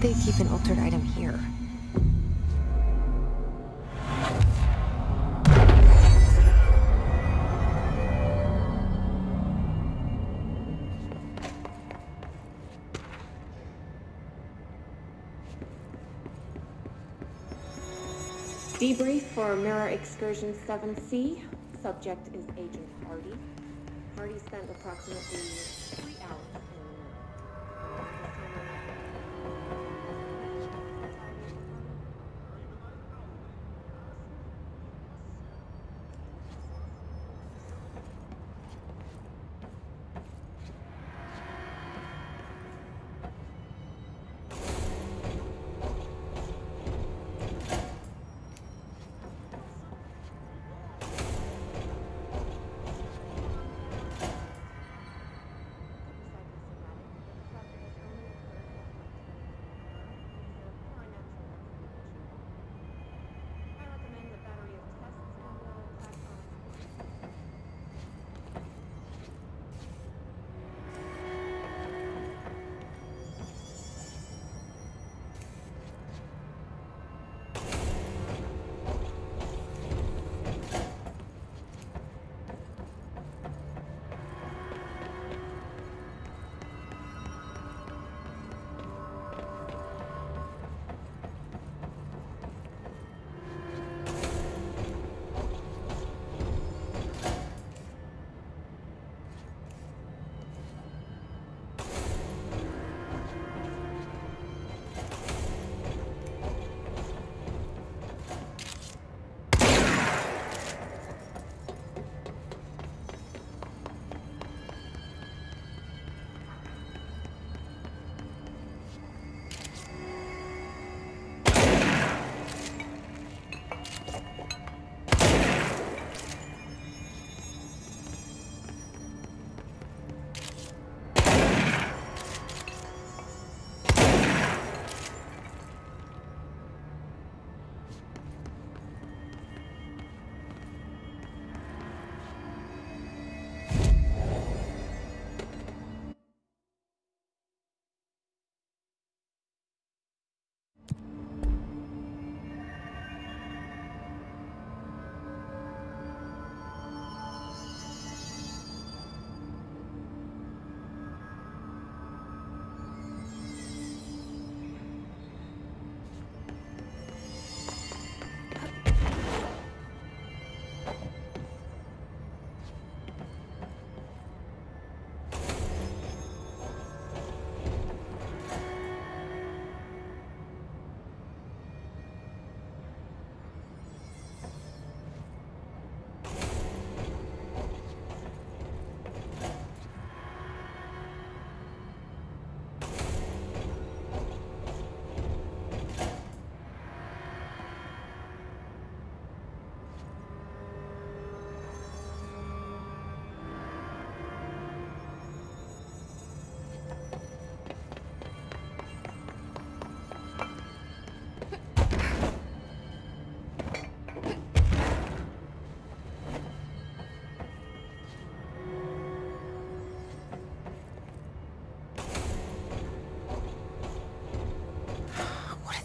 Why'd they keep an altered item here? Debrief for Mirror Excursion 7C. Subject is Agent Hardy. Hardy spent approximately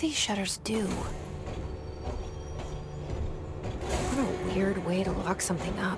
these shutters do? What a weird way to lock something up.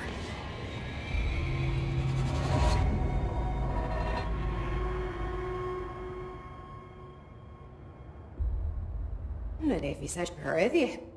Não deve ser para ver.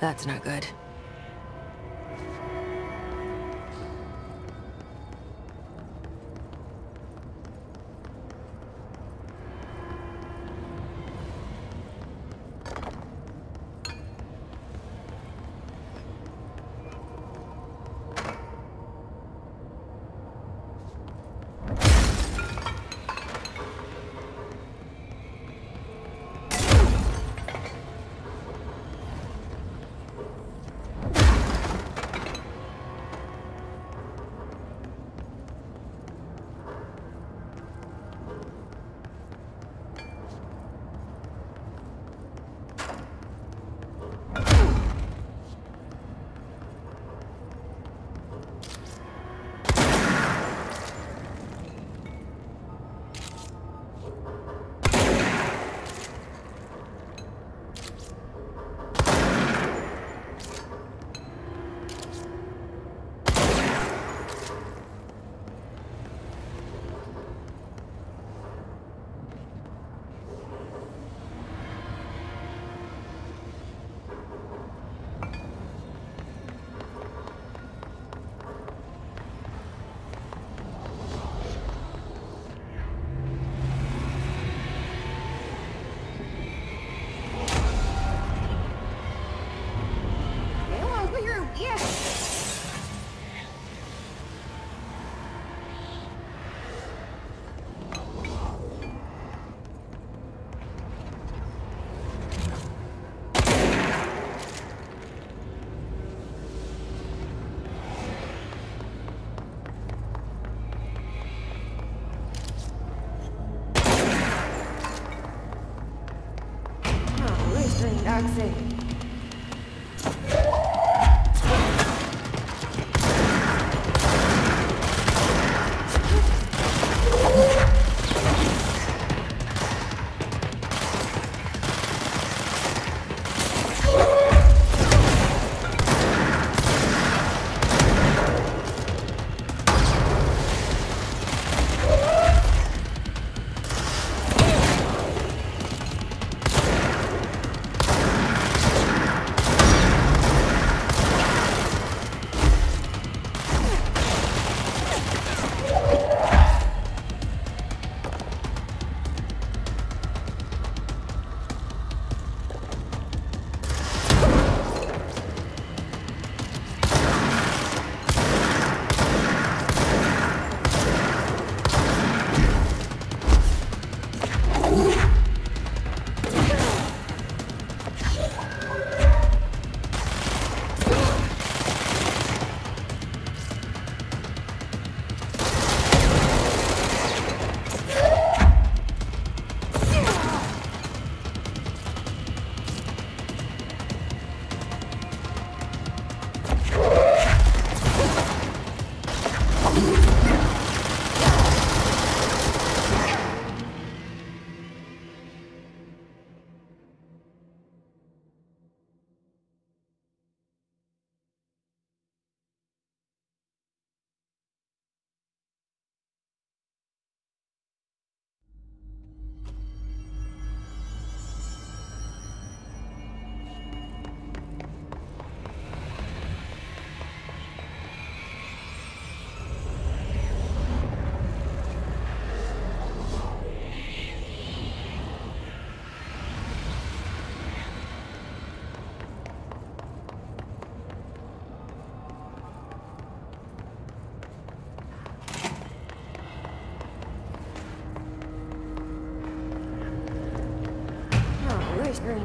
That's not good. Taxi.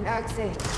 Exit.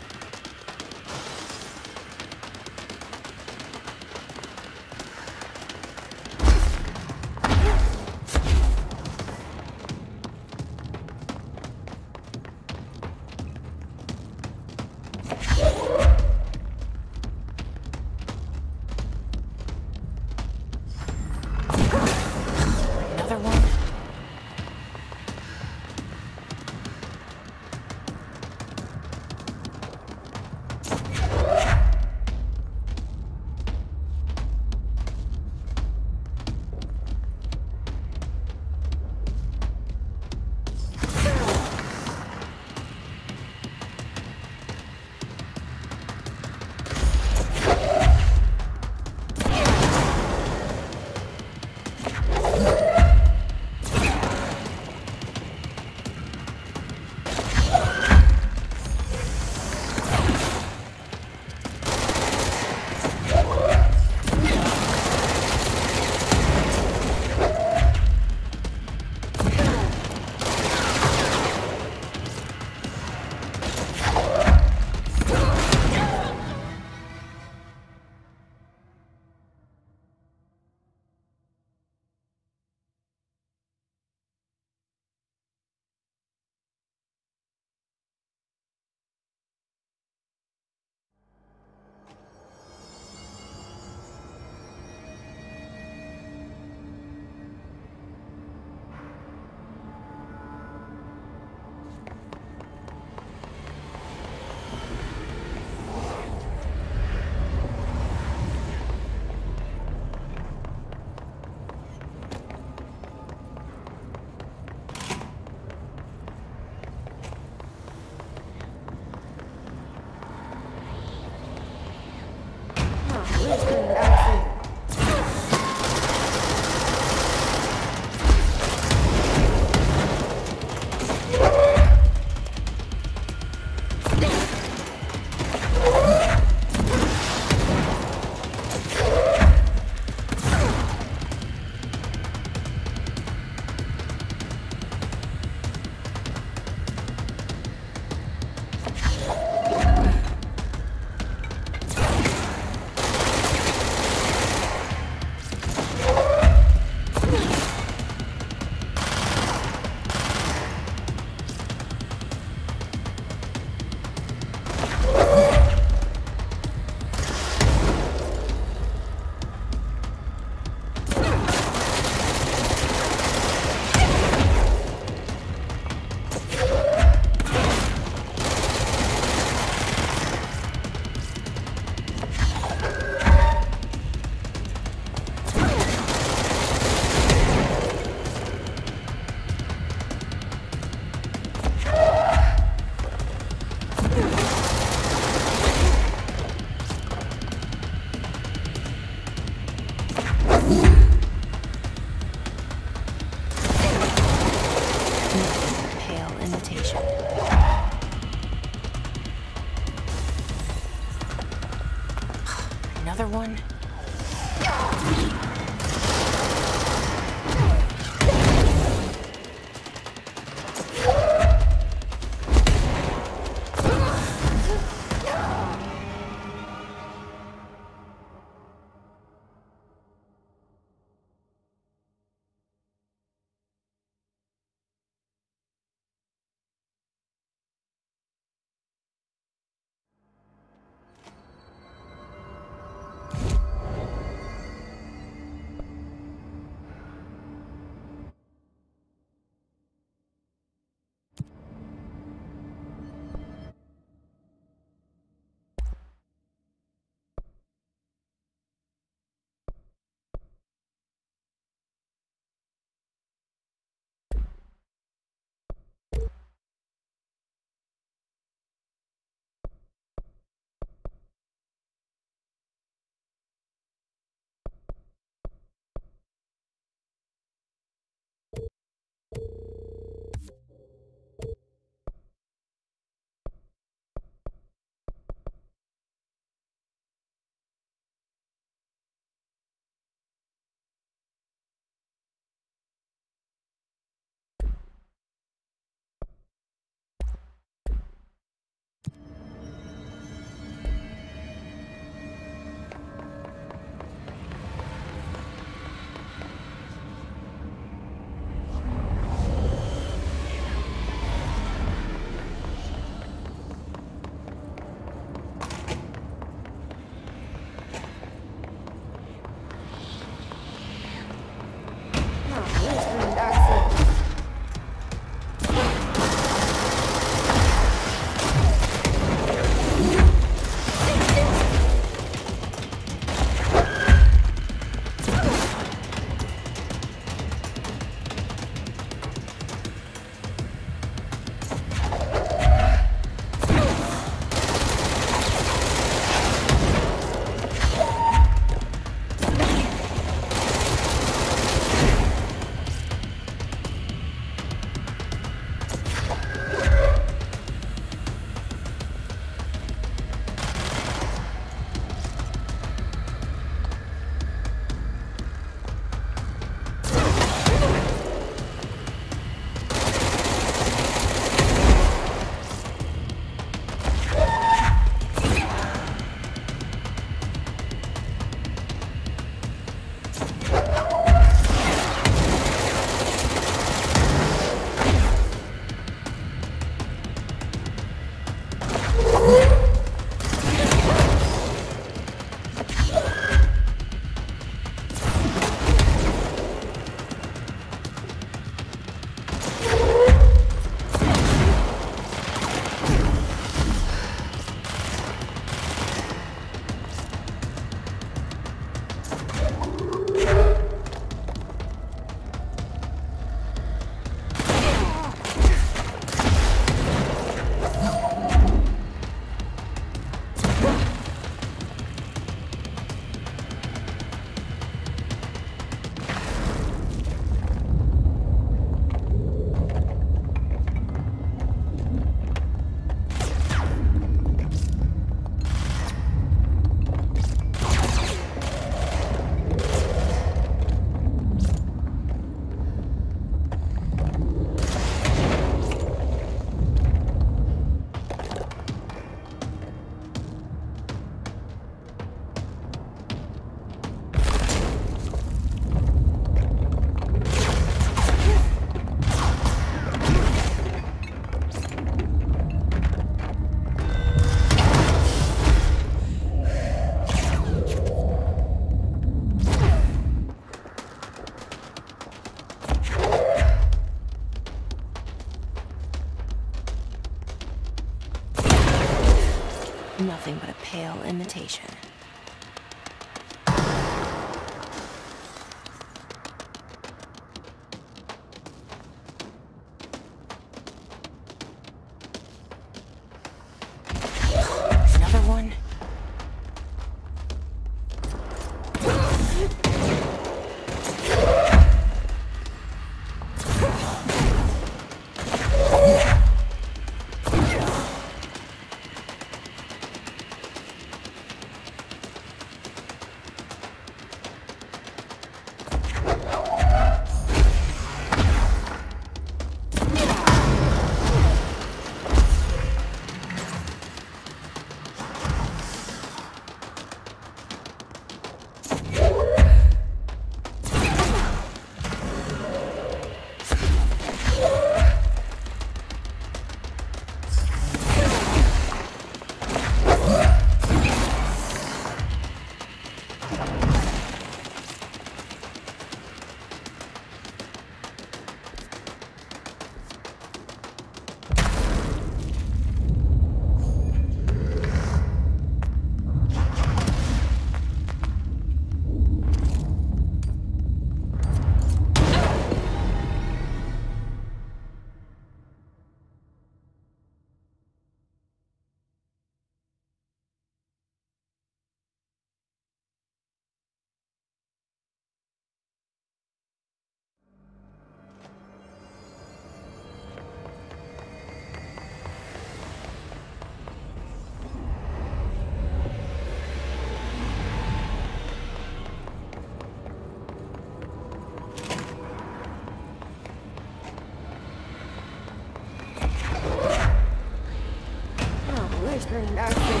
Oh, where's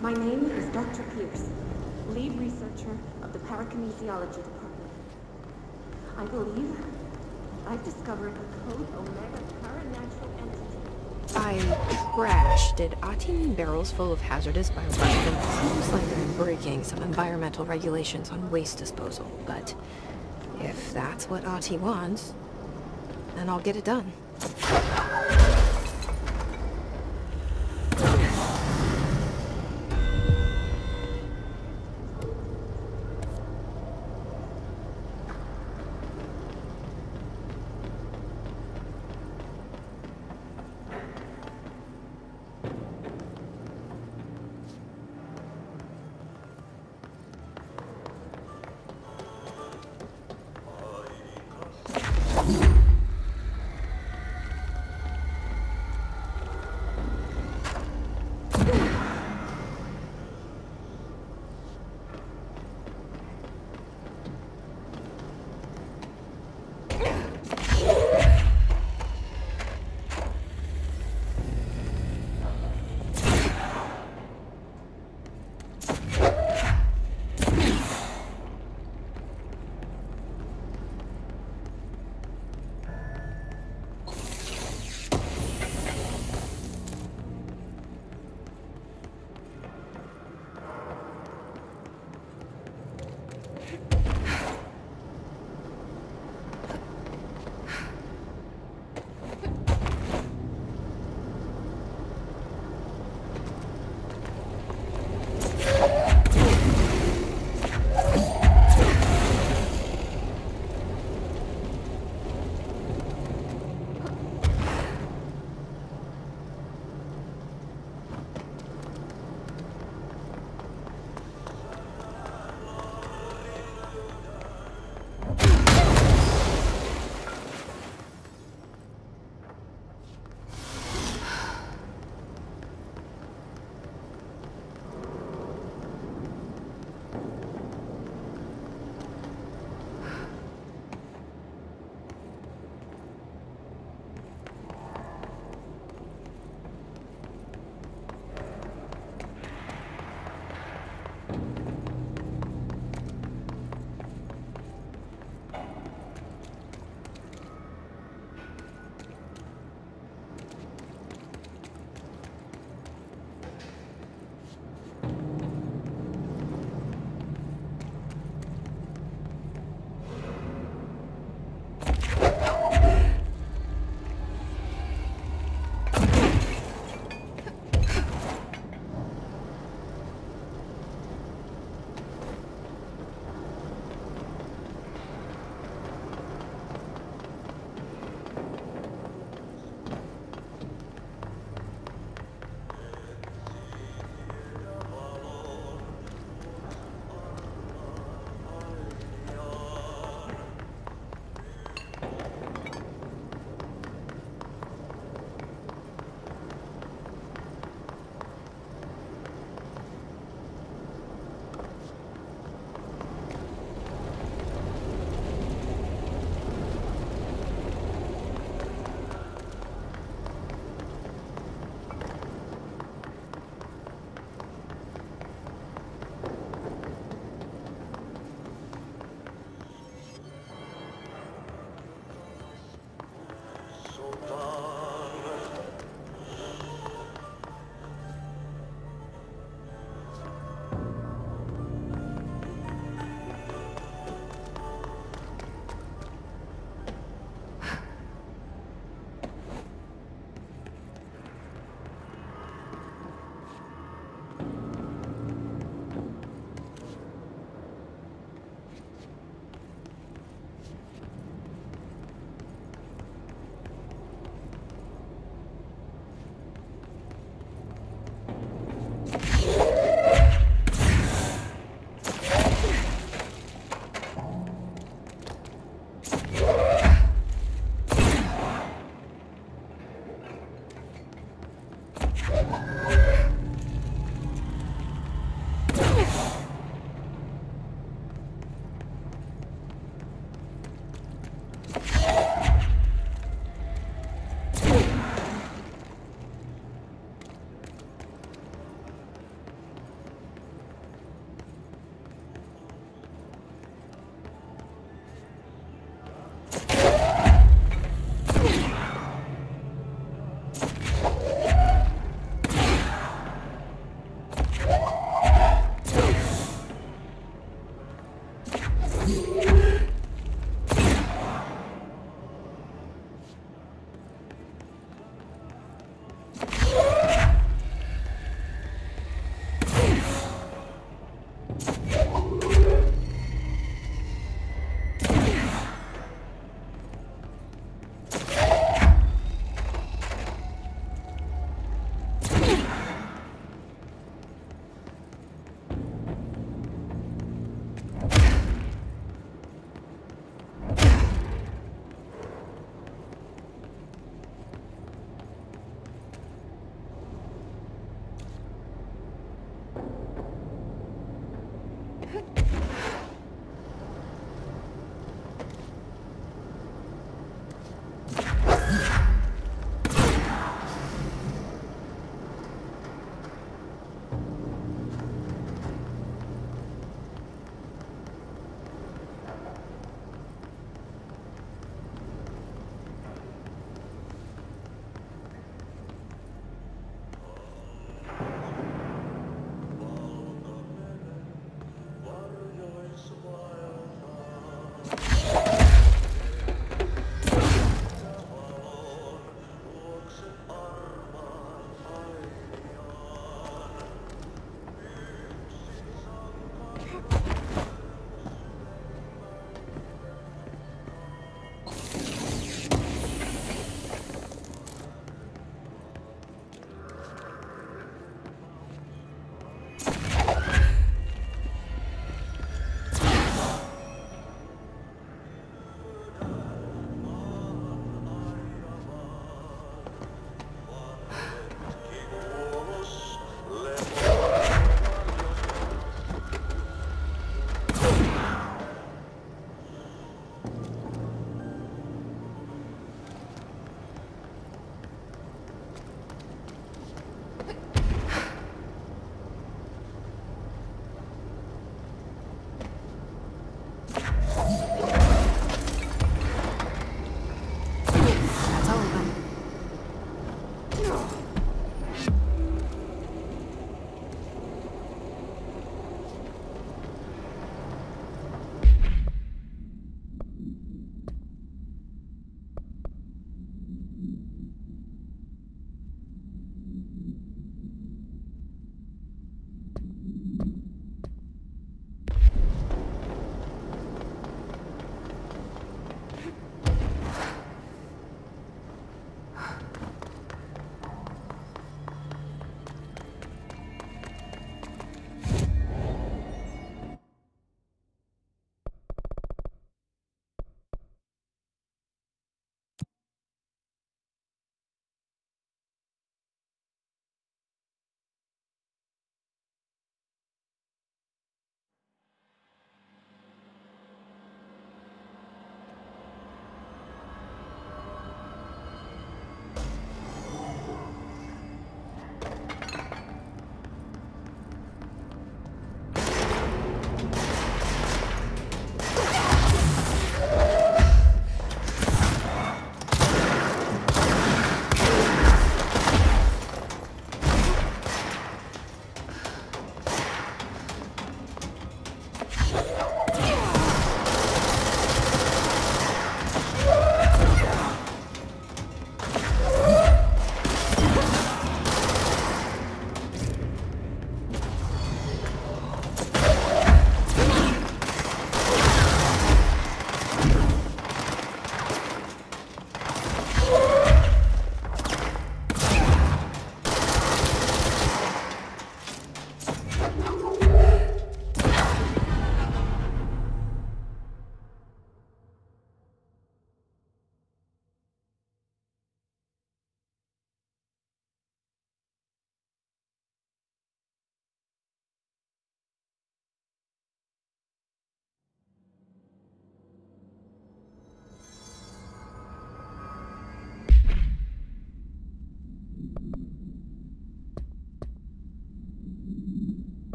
My name is Dr. Pierce, lead researcher of the parakinesiology department. I believe I've discovered a code Omega paranatural entity. By crash, did Ahti mean barrels full of hazardous bioweapons? Seems like I'm breaking some environmental regulations on waste disposal, but if that's what Ahti wants, then I'll get it done.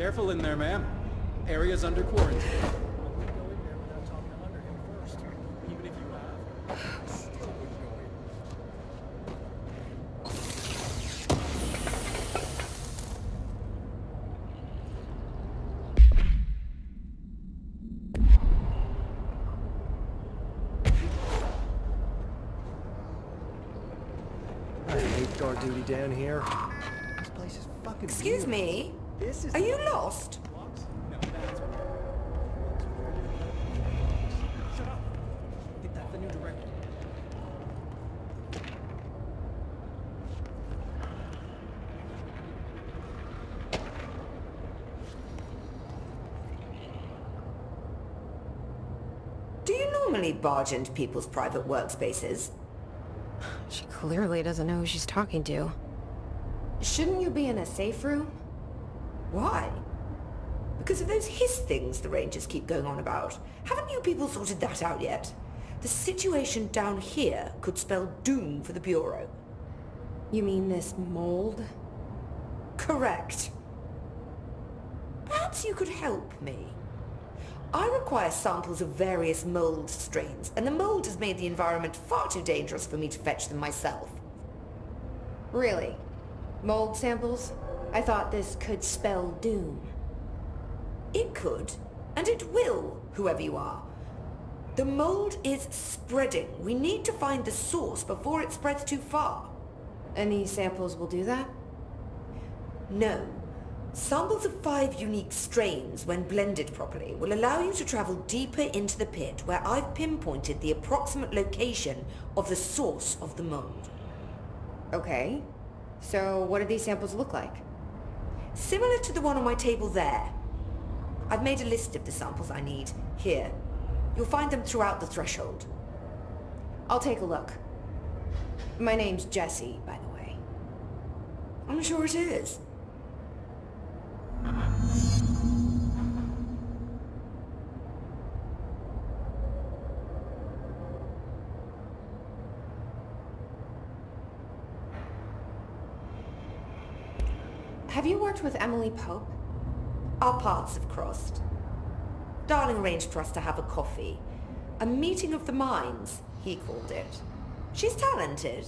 Careful in there, ma'am. Area's under quarantine. I hate guard duty down here. This place is fucking Excuse weird. me? This is Are you lost? No, that's Shut up! I think that's the new director. Do you normally barge into people's private workspaces? She clearly doesn't know who she's talking to. Shouldn't you be in a safe room? Why? Because of those hiss things the Rangers keep going on about. Haven't you people sorted that out yet? The situation down here could spell doom for the Bureau. You mean this mold? Correct. Perhaps you could help me. I require samples of various mold strains, and the mold has made the environment far too dangerous for me to fetch them myself. Really? Mold samples? I thought this could spell doom. It could, and it will, whoever you are. The mold is spreading. We need to find the source before it spreads too far. These samples will do that? No. Samples of five unique strains, when blended properly, will allow you to travel deeper into the pit where I've pinpointed the approximate location of the source of the mold. Okay. So what do these samples look like? Similar to the one on my table there. I've made a list of the samples I need. Here. You'll find them throughout the threshold. I'll take a look. My name's Jesse, by the way. I'm sure it is. Worked with Emily Pope? Our paths have crossed. Darling arranged for us to have a coffee. A meeting of the minds, he called it. She's talented.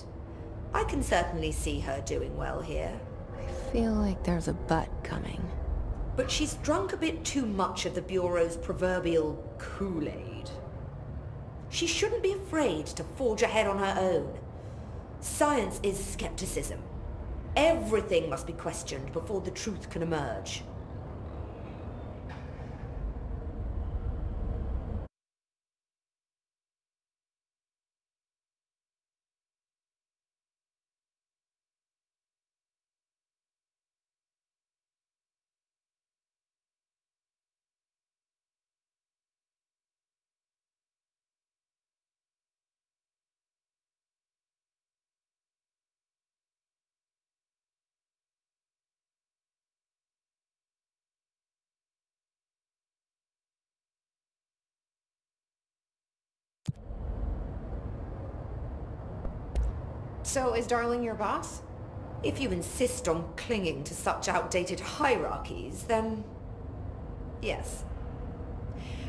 I can certainly see her doing well here. I feel like there's a but coming. But she's drunk a bit too much of the Bureau's proverbial Kool-Aid. She shouldn't be afraid to forge ahead on her own. Science is skepticism. Everything must be questioned before the truth can emerge. So is Darling your boss? If you insist on clinging to such outdated hierarchies, then... yes.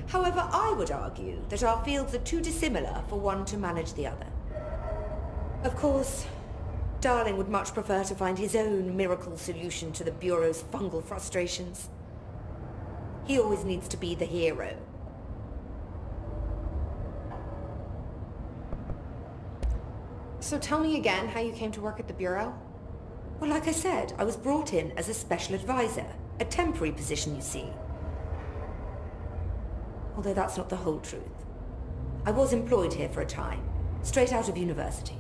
However, I would argue that our fields are too dissimilar for one to manage the other. Of course, Darling would much prefer to find his own miracle solution to the Bureau's fungal frustrations. He always needs to be the hero. So tell me again how you came to work at the Bureau? Well, like I said, I was brought in as a special advisor. A temporary position, you see. Although that's not the whole truth. I was employed here for a time, straight out of university.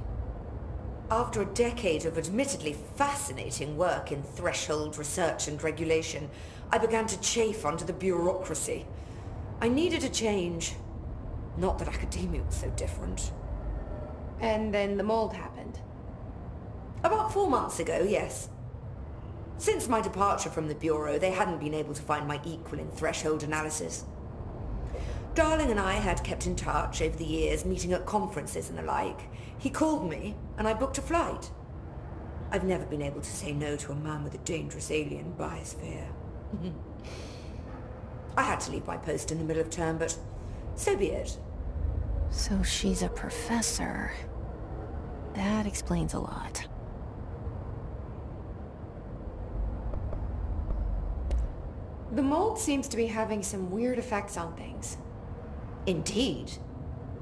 After a decade of admittedly fascinating work in threshold research and regulation, I began to chafe under the bureaucracy. I needed a change. Not that academia was so different. And then the mold happened. About four months ago, yes. Since my departure from the Bureau, they hadn't been able to find my equal in threshold analysis. Darling and I had kept in touch over the years, meeting at conferences and the like. He called me, and I booked a flight. I've never been able to say no to a man with a dangerous alien biosphere. I had to leave my post in the middle of term, but so be it. So she's a professor. That explains a lot. The mold seems to be having some weird effects on things. Indeed.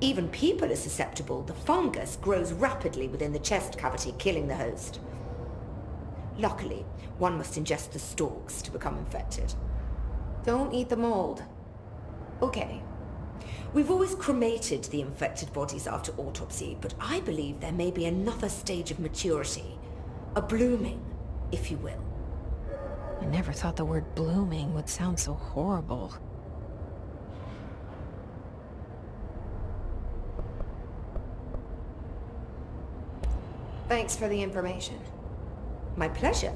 Even people are susceptible. The fungus grows rapidly within the chest cavity, killing the host. Luckily, one must ingest the stalks to become infected. Don't eat the mold. Okay. We've always cremated the infected bodies after autopsy, but I believe there may be another stage of maturity. A blooming, if you will. I never thought the word blooming would sound so horrible. Thanks for the information. My pleasure.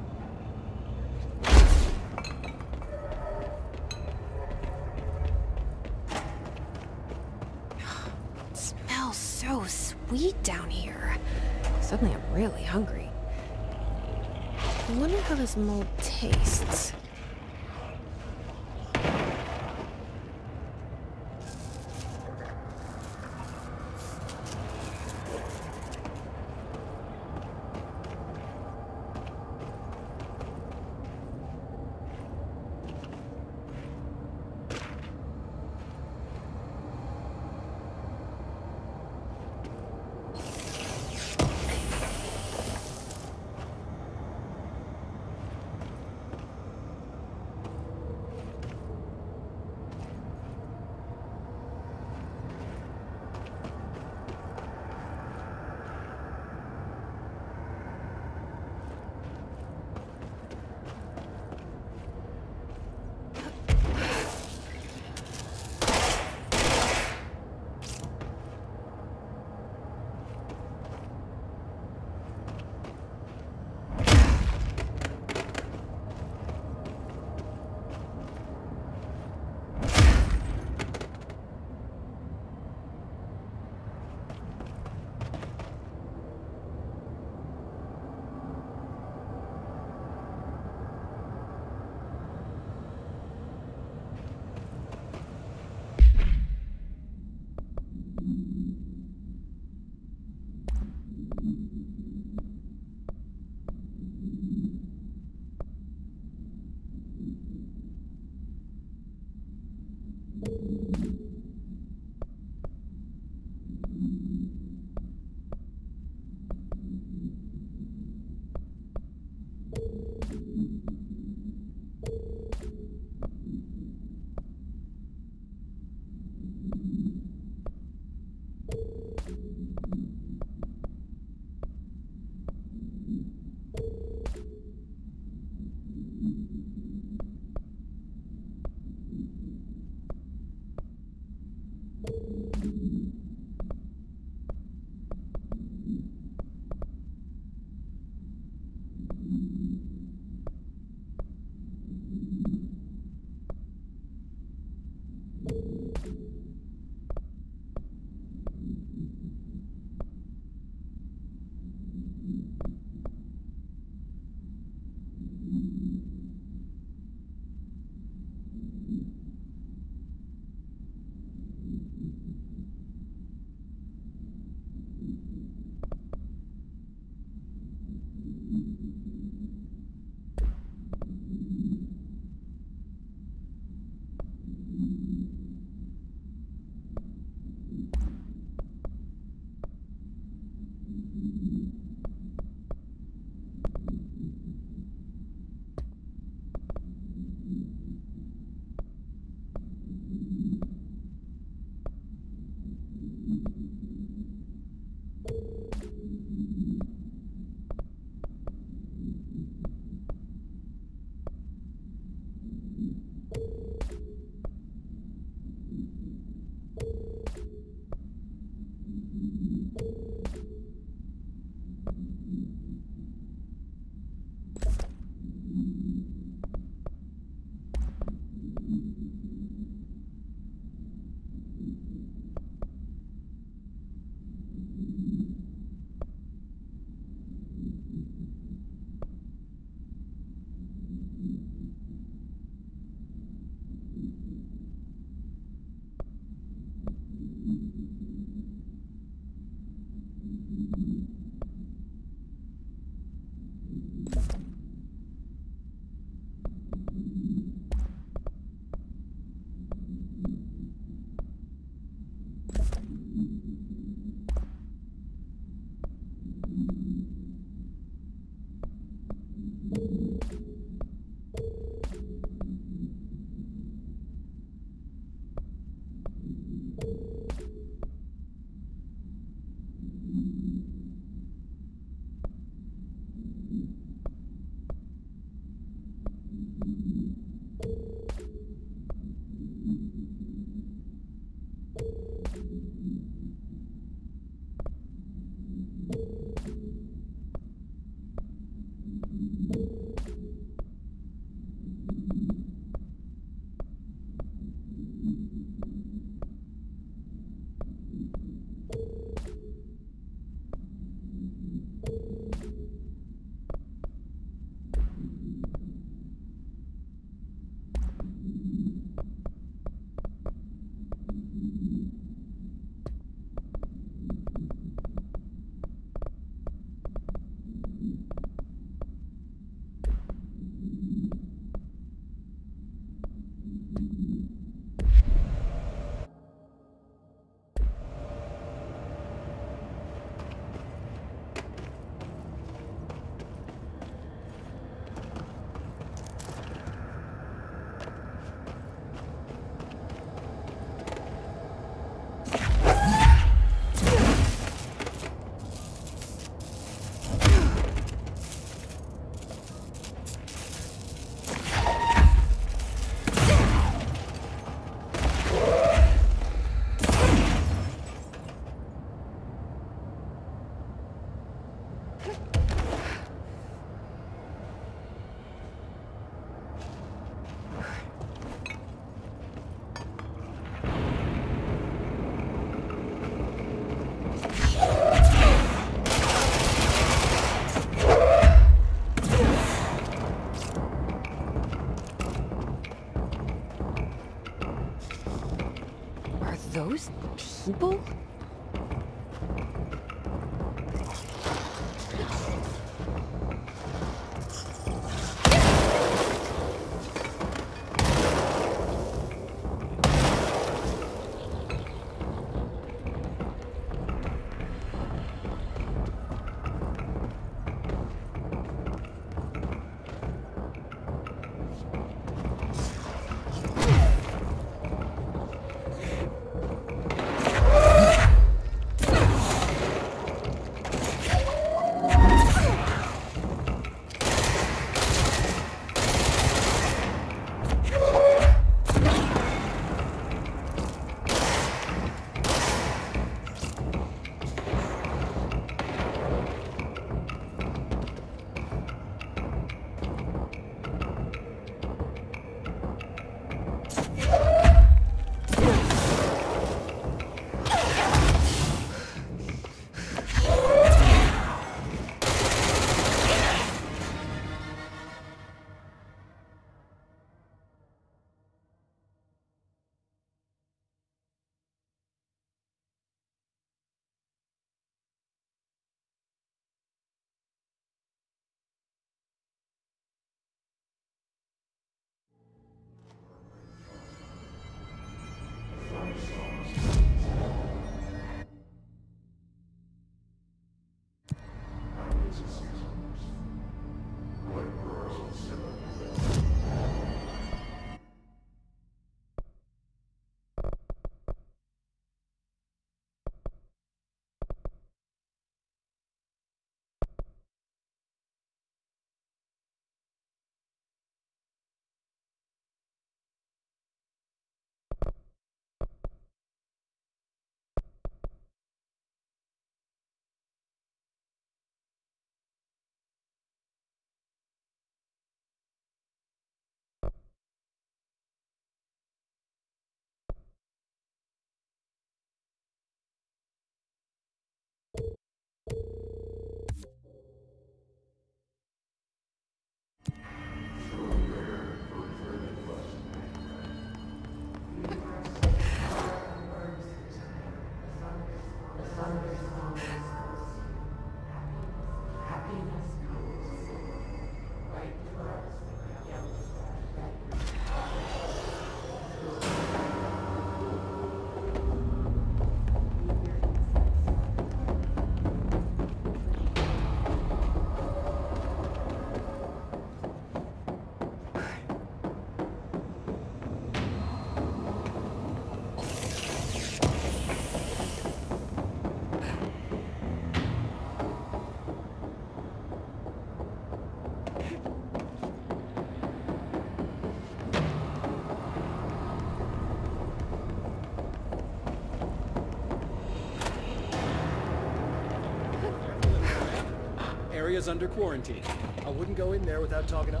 Area's under quarantine. I wouldn't go in there without talking to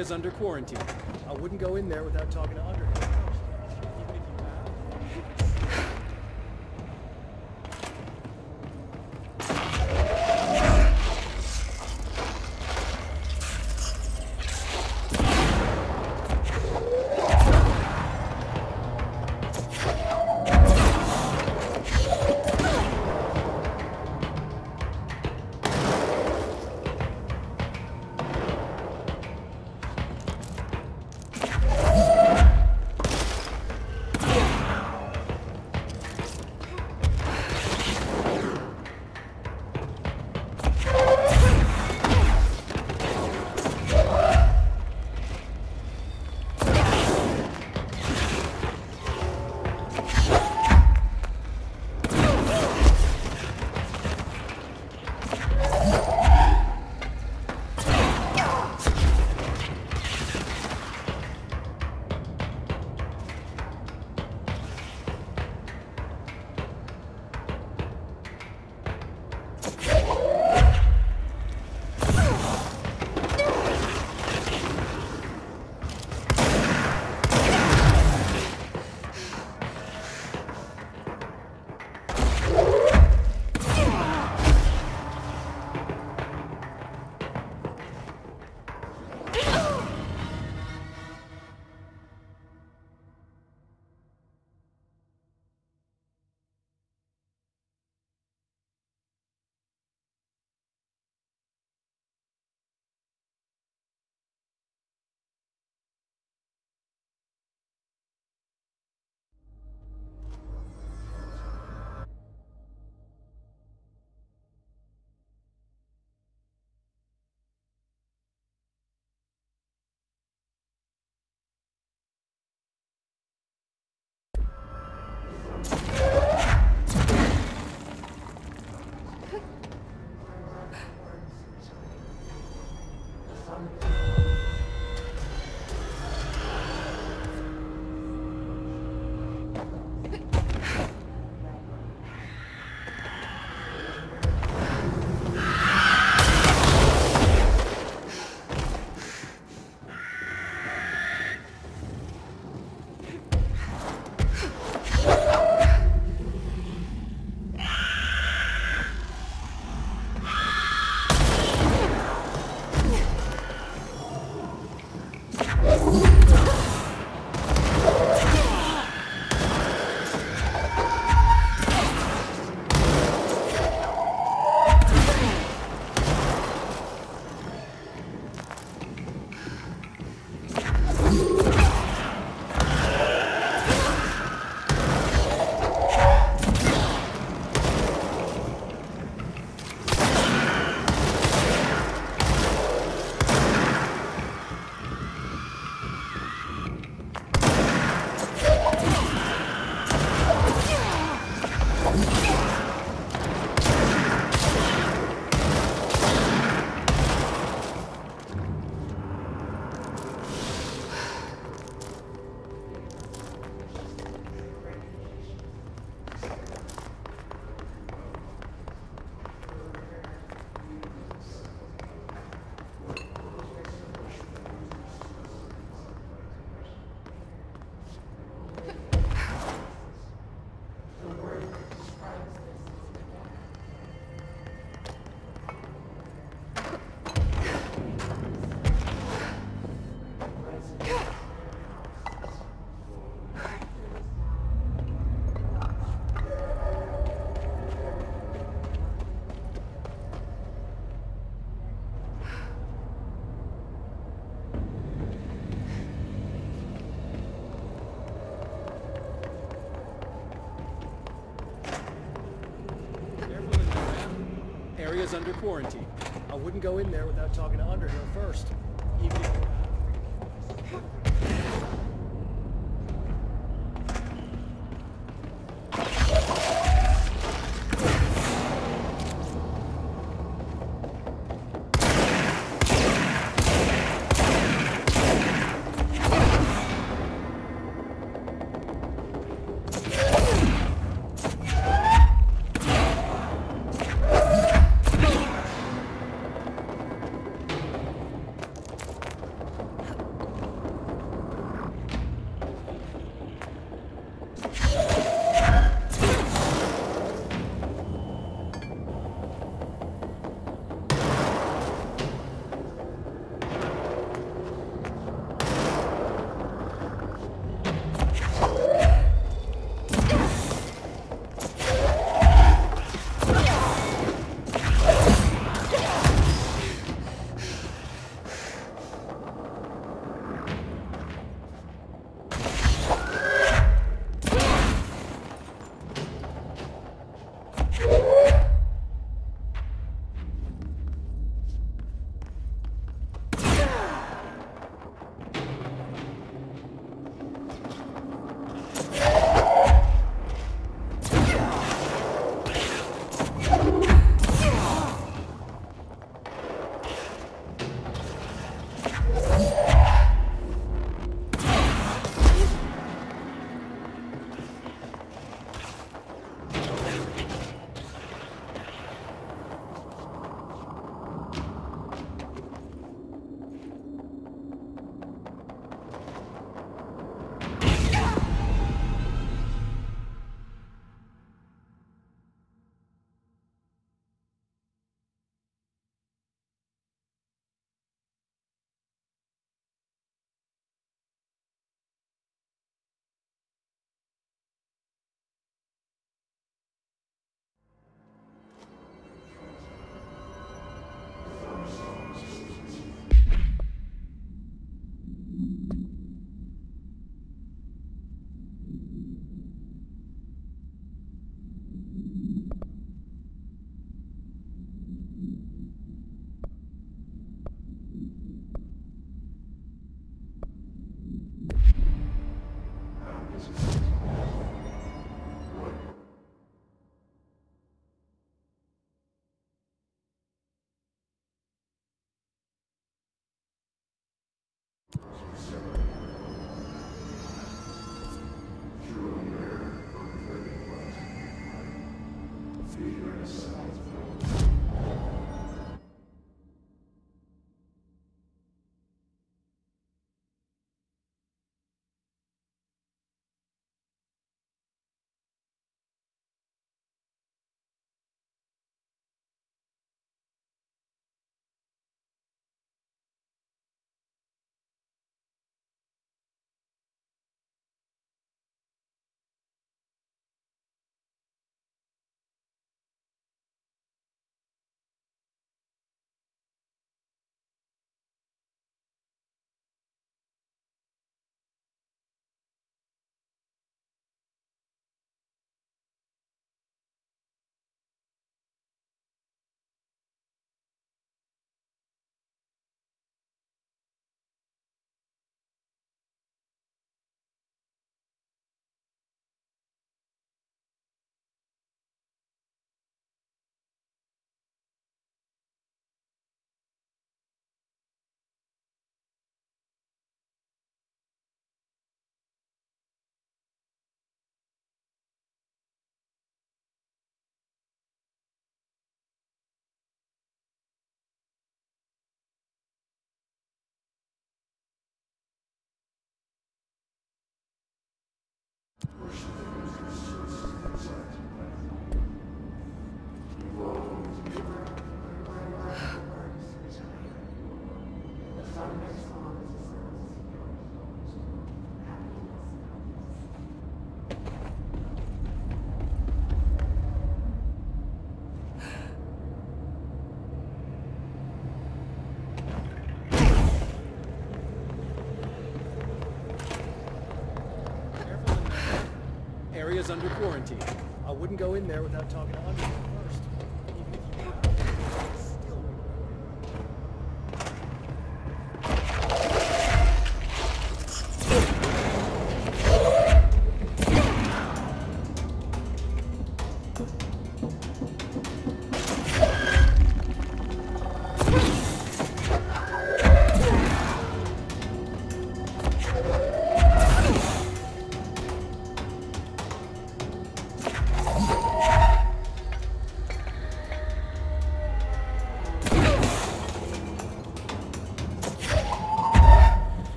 Area's under quarantine. I wouldn't go in there without talking to Underhill quarantine. I wouldn't go in there without talking Area's under quarantine. I wouldn't go in there without talking to Underhill